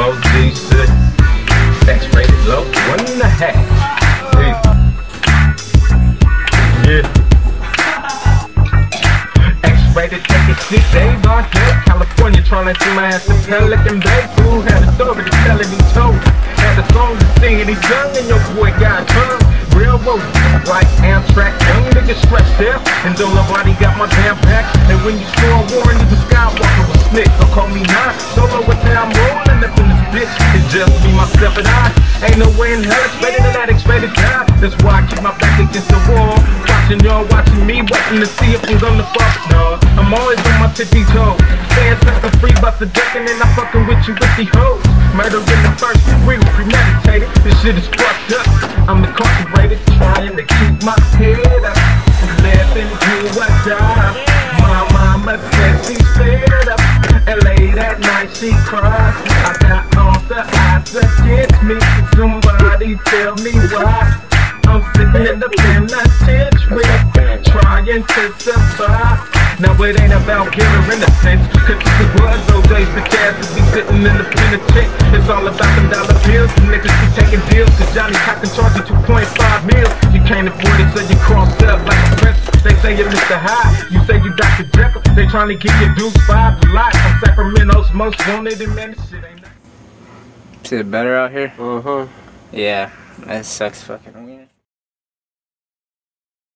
most decent. X-rated low, one and a half. Yeah. X-rated, take it six days on here. California trying to see my ass in Pelican Bay. Fool had a story to tell and he told. Had a song to sing and he sung and your boy got tongue. Railroad, like Amtrak, young nigga stretched there. And don't nobody got my damn back. And when you score a warrant, you Skywalker I. Ain't no way in hell expected than that expected die. That's why I keep my back against the wall. Watching y'all, watching me, waiting to see if I'm gonna fuck, dog. I'm always on my tippy toes. Staying sucker free, but the ducking and I'm fucking with you with the hoes. Murder in the first degree, premeditated. This shit is fucked up. I'm incarcerated, trying to keep my head up. Living do or die. My mama said she fed up. And late at night she cried. I got the against me. Somebody tell me why. I'm sitting in the penitentiary, trying to survive. Now it ain't about or innocence, cause it was OJ's bitch ass would be sitting in the penitentiary. It's all about them dollar bills, the niggas be taking deals, cause Johnnie Cochran charge you 2.5 mils. You can't afford it, so you crossed up like a prince. They say you're Mr. Hyde, you say you Dr. Jekyll. They trying to get you deuce five to life. From Sacramento's most wanted, and man, this shit ain't Is it better out here? Uh huh. Yeah, that sucks fucking.